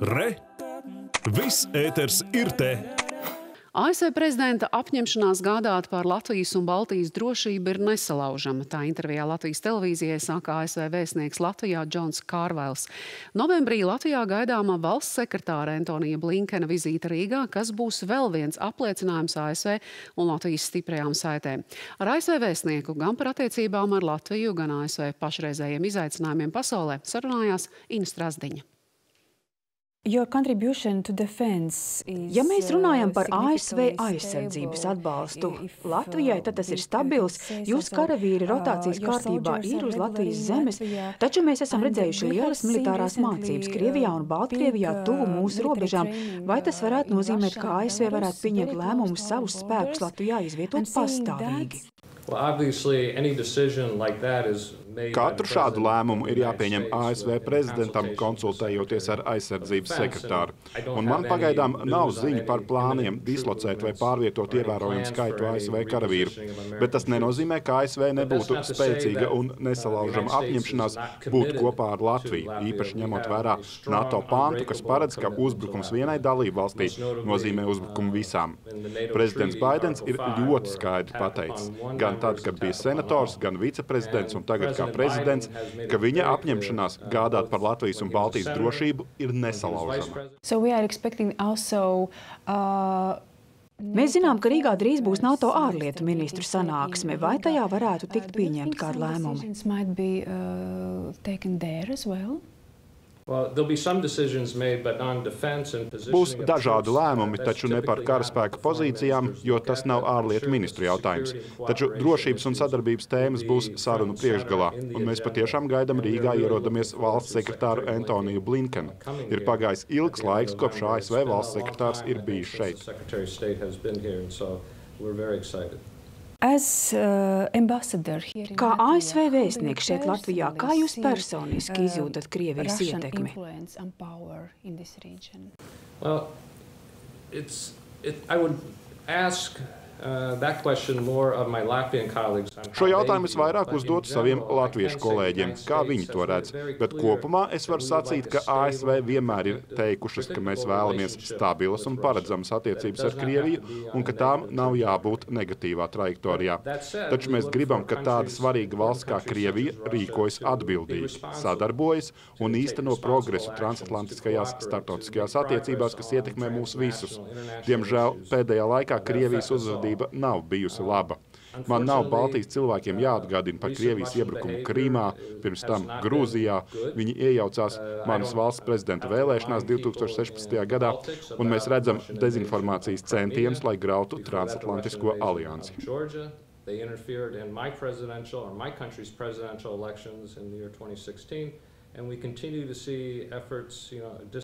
Re! Viss ēters ir te! ASV prezidenta apņemšanās gādāt par Latvijas un Baltijas drošību ir nesalaužama. Tā intervijā Latvijas televīzijai saka ASV vēstnieks Latvijā Džons Kārvails. Novembrī Latvijā gaidāmā valsts sekretāra Antonija Blinkena vizīte Rīgā, kas būs vēl viens apliecinājums ASV un Latvijas stiprajām saitēm. Ar ASV vēstnieku gan par attiecībām ar Latviju, gan ASV pašreizējiem izaicinājumiem pasaulē sarunājās Ina Strasdiņa. Ja mēs runājam par uh, ASV aizsardzības atbalstu Latvijai, tad tas ir stabils. Jūsu karavīri rotācijas kārtībā ir uz Latvijas zemes, taču mēs esam redzējuši lielas militārās mācības Krievijā un Baltkrievijā tuvu mūsu robežām. Vai tas varētu nozīmēt, ka ASV varētu pieņemt lēmumu savus spēkus Latvijā izvietot pastāvīgi? Well, obviously, any decision like that is Katru šādu lēmumu ir jāpieņem ASV prezidentam, konsultējoties ar aizsardzības sekretāru. Un man pagaidām nav ziņu par plāniem dislocēt vai pārvietot ievērojumu skaitu ASV karavīru. Bet tas nenozīmē, ka ASV nebūtu spēcīga un nesalaužama apņemšanās būt kopā ar Latviju, īpaši ņemot vērā NATO pantu, kas paredz, ka uzbrukums vienai dalību valstī nozīmē uzbrukumu visām. Prezidents Baidens ir ļoti skaidri pateicis, gan tad, kad bija senators, gan viceprezidents un tagad kā prezidents, ka viņa apņemšanās gādāt par Latvijas un Baltijas drošību ir nesalaužama. So also, uh... Mēs zinām, ka Rīgā drīz būs NATO ārlietu ministru sanāksme. Vai tajā varētu tikt pieņemt kādu lēmumu? Būs dažādi lēmumi, taču ne par karaspēka pozīcijām, jo tas nav ārlietu ministru jautājums. Taču drošības un sadarbības tēmas būs sarunu priekšgalā, un mēs patiešām gaidām Rīgā ierodamies valsts sekretāru Antoniju Blinkenu. Ir pagājis ilgs laiks, kopš ASV valsts sekretārs ir bijis šeit. As, uh, kā ASV vēstnieks šeit Latvijā, kā jūs personiski izjūtat Krievijas ietekmi? Well, it's, it, I would ask Uh, Šo jautājumu es vairāk uzdotu saviem latviešu kolēģiem, kā viņi to redz. Bet kopumā es varu sacīt, ka ASV vienmēr ir teikušas, ka mēs vēlamies stabilas un paredzamas attiecības ar Krieviju un ka tām nav jābūt negatīvā trajektorijā. Taču mēs gribam, ka tāda svarīga valsts kā Krievija rīkojas atbildīgi, sadarbojas un īsteno progresu transatlantiskajās starptautiskajās attiecībās, kas ietekmē mūs visus. Diemžēl pēdējā laikā Krievijas uzvedība uzvedība nav bijusi laba. Man nav Baltijas cilvēkiem jāatgādina par Krievijas iebrukumu Krīmā, pirms tam Grūzijā. Viņi iejaucās manas valsts prezidenta vēlēšanās 2016. gadā, un mēs redzam dezinformācijas centienus, lai grautu transatlantisko aliansi. They interfered in my presidential or my country's presidential elections in the year 2016, and we continue to see efforts, you know,